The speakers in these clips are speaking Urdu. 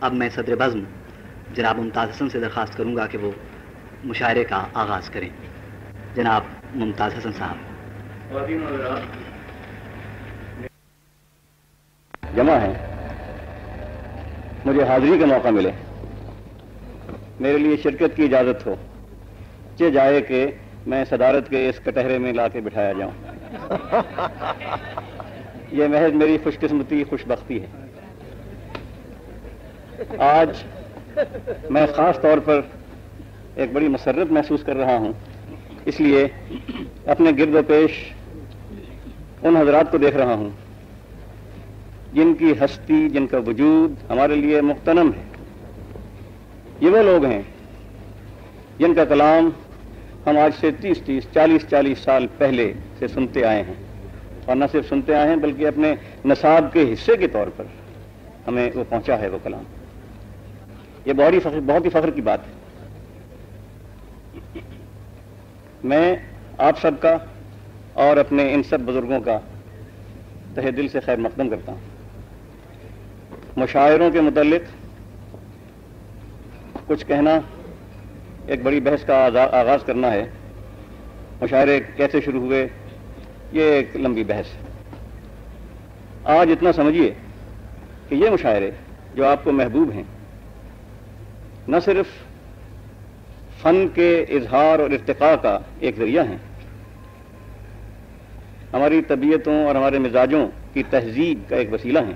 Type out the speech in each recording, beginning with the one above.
اب میں صدر بزم، جناب ممتاز حسن سے درخواست کروں گا کہ وہ مشاعرے کا آغاز کریں۔ جناب ممتاز حسن صاحب۔ جمع ہے مجھے حاضری کا موقع ملے۔ میرے لیے شرکت کی اجازت ہو۔ چہ جائے کہ میں صدارت کے اس کٹہرے میں لا کے بٹھایا جاؤں۔ یہ محض میری خوش قسمتی خوش بختی ہے۔ آج میں خاص طور پر ایک بڑی مسرت محسوس کر رہا ہوں۔ اس لیے اپنے گرد و پیش ان حضرات کو دیکھ رہا ہوں۔ جن کی ہستی، جن کا وجود ہمارے لیے مختنم ہے۔ یہ وہ لوگ ہیں جن کا کلام ہم آج سے تیس تیس، چالیس چالیس سال پہلے سے سنتے آئے ہیں۔ اور نہ صرف سنتے آئے ہیں، بلکہ اپنے نصاب کے حصے کے طور پر ہمیں وہ پہنچا ہے وہ کلام۔ یہ بہت ہی فخر بہت ہی فخر کی بات ہے۔ میں آپ سب کا اور اپنے ان سب بزرگوں کا تہ دل سے خیر مقدم کرتا ہوں۔ مشاعروں کے متعلق کچھ کہنا ایک بڑی بحث کا آغاز کرنا ہے۔ مشاعرے کیسے شروع ہوئے؟ یہ ایک لمبی بحث ہے۔ آج اتنا سمجھیے کہ یہ مشاعرے جو آپ کو محبوب ہیں نہ صرف فن کے اظہار اور ارتقاء کا ایک ذریعہ ہیں۔ ہماری طبیعتوں اور ہمارے مزاجوں کی تہذیب کا ایک وسیلہ ہیں۔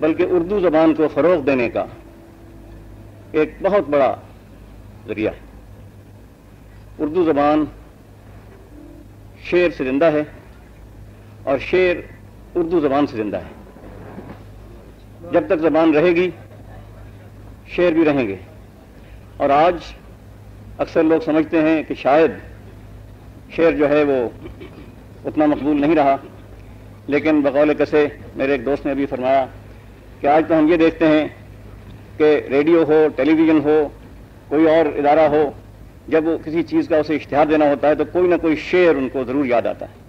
بلکہ اردو زبان کو فروغ دینے کا ایک بہت بڑا ذریعہ ہے۔ اردو زبان شعر سے زندہ ہے اور شعر اردو زبان سے زندہ ہے۔ جب تک زبان رہے گی شعر بھی رہیں گے۔ اور آج اکثر لوگ سمجھتے ہیں کہ شاید شعر جو ہے وہ اتنا مقبول نہیں رہا۔ لیکن بقول کسے میرے ایک دوست نے ابھی فرمایا کہ آج تو ہم یہ دیکھتے ہیں کہ ریڈیو ہو ٹیلی ویژن ہو، کوئی اور ادارہ ہو، جب وہ کسی چیز کا اسے اشتہار دینا ہوتا ہے تو کوئی نہ کوئی شعر ان کو ضرور یاد آتا ہے۔